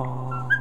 哦。